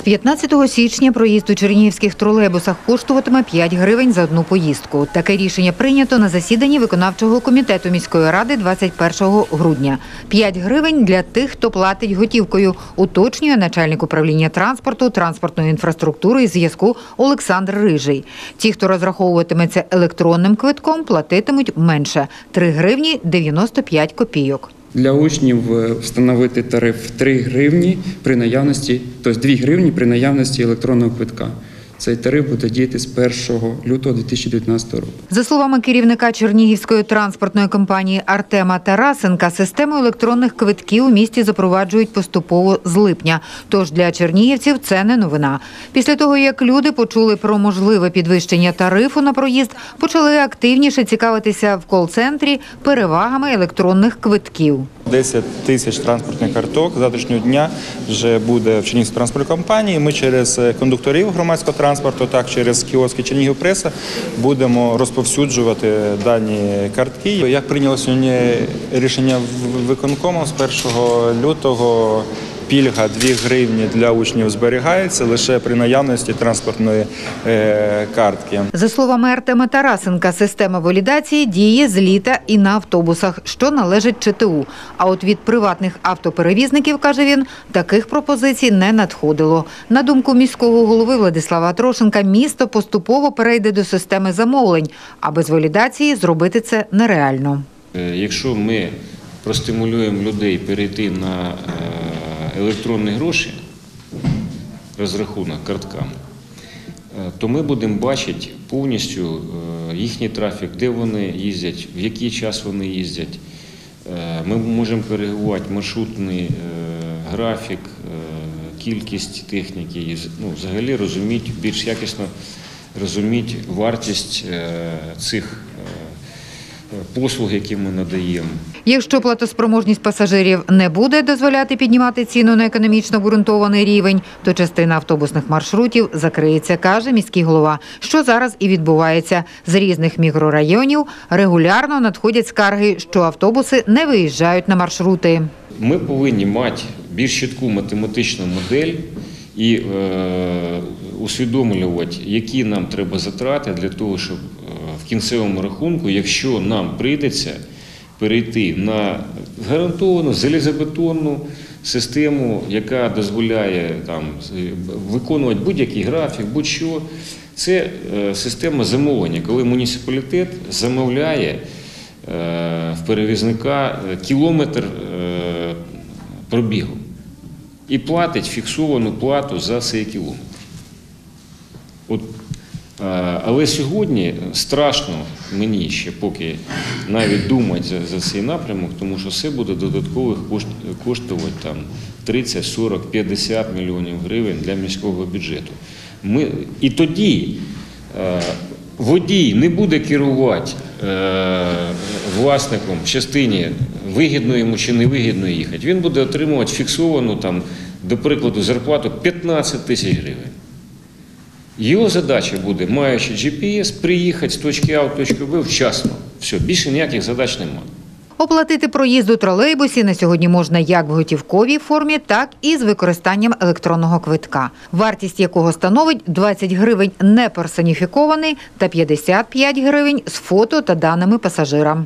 З 15 січня проїзд у чернігівських тролейбусах коштуватиме 5 гривень за одну поїздку. Таке рішення прийнято на засіданні виконавчого комітету міської ради 21 грудня. 5 гривень для тих, хто платить готівкою, уточнює начальник управління транспорту, транспортної інфраструктури і зв'язку Олександр Рижий. Ті, хто розраховуватиметься електронним квитком, платитимуть менше 3 гривні 95 копійок. Для учнів е, встановити тариф 3 гривні при наявності, тобто 2 гривні при наявності електронного квитка. Цей тариф буде діяти з 1 лютого 2019 року. За словами керівника Чернігівської транспортної компанії Артема Тарасенка, систему електронних квитків у місті запроваджують поступово з липня. Тож для чернігівців це не новина. Після того, як люди почули про можливе підвищення тарифу на проїзд, почали активніше цікавитися в кол-центрі перевагами електронних квитків. 10 тисяч транспортних карток завтрашнього дня вже буде в Чернігівській транспортній компанії. Ми через е, кондукторів громадського транспорту, так через кіоски Чернігів Преса будемо розповсюджувати дані картки. Як прийняло сьогодні рішення виконкому з 1 лютого. Пільга 2 гривні для учнів зберігається лише при наявності транспортної е, картки. За словами Артема Тарасенка, система валідації діє з літа і на автобусах, що належить ЧТУ. А от від приватних автоперевізників, каже він, таких пропозицій не надходило. На думку міського голови Владислава Трошенка, місто поступово перейде до системи замовлень, а без валідації зробити це нереально. Е, Якщо ми простимулюємо людей перейти на е, електронні гроші, розрахунок картками, е, то ми будемо бачити повністю е, їхній трафік, де вони їздять, в який час вони їздять. Е, Ми можемо коригувати маршрутний графік, кількість техніки, ну, взагалі розуміти, більш якісно розуміти вартість цих послуг, які ми надаємо. Якщо платоспроможність пасажирів не буде дозволяти піднімати ціну на економічно обґрунтований рівень, то частина автобусних маршрутів закриється, каже міський голова. Що зараз і відбувається з різних мікрорайонів. Регулярно надходять скарги, що автобуси не виїжджають на маршрути. Ми повинні мати більш чітку математичну модель і е, усвідомлювати, які нам треба затрати для того, щоб е, кінцевому рахунку, якщо нам прийдеться перейти на гарантовану залізобетонну систему, яка дозволяє там виконувати будь-який графік, будь-що. Це е, система замовлення, коли муніципалітет замовляє е, в перевізника е, кілометр пробігу і платить фіксовану плату за цей кілометр. От, але сьогодні страшно мені ще поки навіть думати за, цей напрямок, тому що все буде додаткових кошт, коштувати там 30, 40, 50 мільйонів гривень для міського бюджету. Ми, і тоді е, водій не буде керувати е, власником в частині вигідно йому чи не вигідно їхати. Він буде отримувати фіксовану там, до прикладу, зарплату 15 тисяч гривень. Його задача буде, маючи GPS, приїхати з точки А в точку Б вчасно. Все, більше ніяких задач немає. Оплатити проїзд у тролейбусі на сьогодні можна як в готівковій формі, так і з використанням електронного квитка, вартість якого становить 20 гривень неперсоніфікований та 55 гривень з фото та даними пасажира.